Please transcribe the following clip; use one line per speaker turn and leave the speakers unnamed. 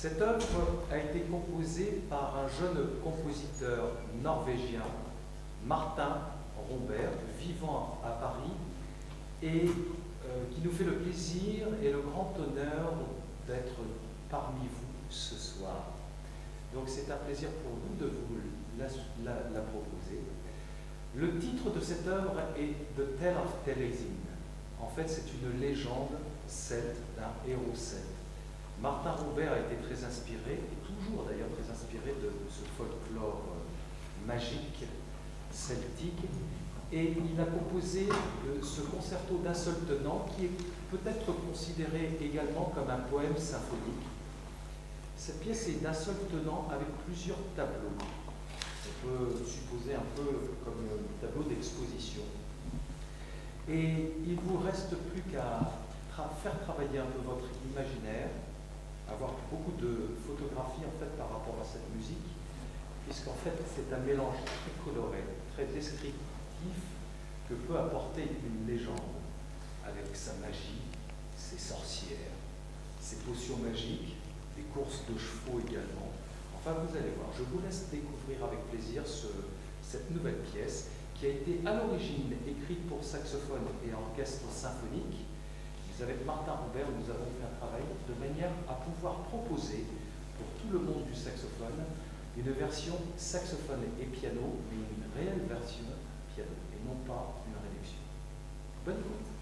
Cette œuvre a été composée par un jeune compositeur norvégien, Martin Rombert, vivant à Paris, et euh, qui nous fait le plaisir et le grand honneur d'être parmi vous ce soir. Donc c'est un plaisir pour nous de vous la, proposer. Le titre de cette œuvre est The Tale of Telesin. En fait, c'est une légende celte d'un héros celte. Martin Robert a été très inspiré, toujours d'ailleurs très inspiré de ce folklore euh, magique celtique, et il a composé euh, ce concerto d'un seul tenant qui est peut-être considéré également comme un poème symphonique. Cette pièce est d'un seul tenant avec plusieurs tableaux. On peut supposer un peu comme un tableau d'exposition. Et il vous reste plus qu'à faire travailler un peu votre imaginaire, avoir beaucoup de photographies en fait par rapport à cette musique, puisqu'en fait c'est un mélange très coloré, très descriptif que peut apporter une légende avec sa magie, ses sorcières, ses potions magiques, des courses de chevaux également. Enfin, vous allez voir, je vous laisse découvrir avec plaisir cette nouvelle pièce qui a été à l'origine écrite pour saxophone et orchestre symphonique avec Martin Robert, nous avons fait un travail de manière à pouvoir proposer pour tout le monde du saxophone une version saxophone et piano, mais une réelle version piano, et non pas une réduction. Bonne écoute.